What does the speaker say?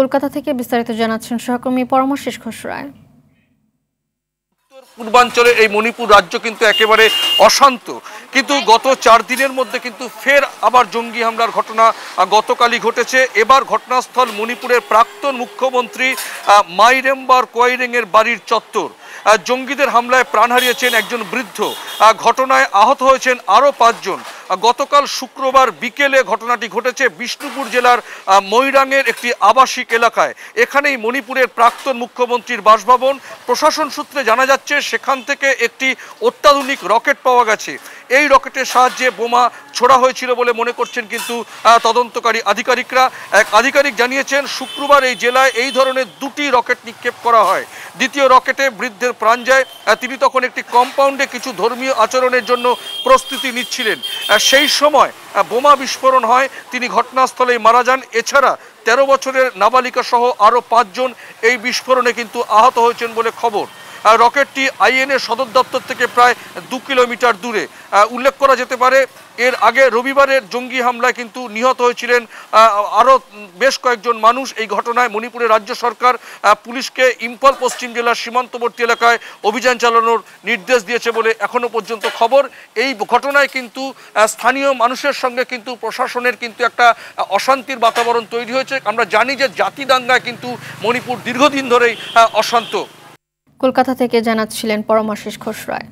কলকাতা থেকে বিস্তারিত জানাচ্ছেন সহকর্মী পরমশেষ ঘোষ রায়। পূর্বাঞ্চলের এই মণিপুর রাজ্য কিন্তু একেবারে অশান্ত। কিন্তু গত চার দিনের মধ্যে কিন্তু ফের আবার জঙ্গি হামলার ঘটনা গতকালই ঘটেছে। এবার ঘটনাস্থল মণিপুরের প্রাক্তন মুখ্যমন্ত্রী মাইরেম্বার কোয়াইরেংয়ের বাড়ির চত্বর। জঙ্গিদের হামলায় প্রাণ হারিয়েছেন একজন বৃদ্ধ। ঘটনায় আহত হয়েছেন আরও পাঁচজন। গতকাল শুক্রবার বিকেলে ঘটনাটি ঘটেছে বিষ্ণুপুর জেলার আহ, ময়রাংয়ের একটি আবাসিক এলাকায়। এখানেই মণিপুরের প্রাক্তন মুখ্যমন্ত্রীর বাসভবন। প্রশাসন সূত্রে জানা যাচ্ছে সেখান থেকে একটি অত্যাধুনিক রকেট পাওয়া গেছে। এই রকেটের সাহায্যে বোমা ছোড়া হয়েছিল বলে মনে করছেন কিন্তু তদন্তকারী আধিকারিকরা। এক আধিকারিক জানিয়েছেন শুক্রবার এই জেলায় এই ধরনের দুটি রকেট নিক্ষেপ করা হয়। দ্বিতীয় রকেটে বৃদ্ধের প্রাণ যায়। তিনি তখন একটি কম্পাউন্ডে কিছু ধর্মীয় আচরণের জন্য প্রস্তুতি নিচ্ছিলেন। সেই সময় বোমা বিস্ফোরণ হয়, তিনি ঘটনাস্থলেই মারা যান। এছাড়া তেরো বছরের নাবালিকা সহ আরও পাঁচজন এই বিস্ফোরণে কিন্তু আহত হয়েছেন বলে খবর। রকেটটি আইএনএ সদর দপ্তর থেকে প্রায় দু কিলোমিটার দূরে। উল্লেখ করা যেতে পারে, এর আগে রবিবারের জঙ্গি হামলায় কিন্তু নিহত হয়েছিলেন আরও বেশ কয়েকজন মানুষ। এই ঘটনায় মণিপুরের রাজ্য সরকার পুলিশকে ইম্ফল পশ্চিম জেলার সীমান্তবর্তী এলাকায় অভিযান চালানোর নির্দেশ দিয়েছে বলে এখনও পর্যন্ত খবর। এই ঘটনায় কিন্তু স্থানীয় মানুষের সঙ্গে কিন্তু প্রশাসনের কিন্তু একটা অশান্তির বাতাবরণ তৈরি হয়েছে। আমরা জানি যে জাতি দাঙ্গায় কিন্তু মণিপুর দীর্ঘদিন ধরেই অশান্ত। কলকাতা থেকে জানাচ্ছিলেন পরমাশিস ঘোষ রায়